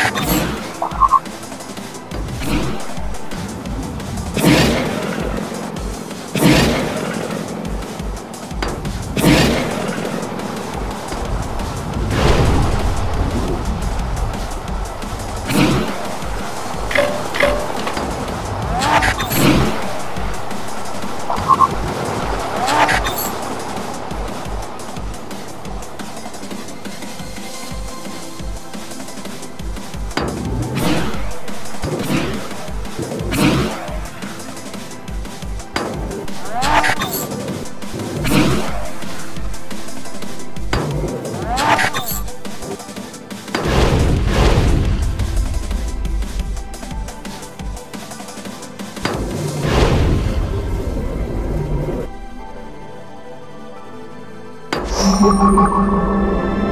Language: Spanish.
Yeah. ¡Cuid, cuidado!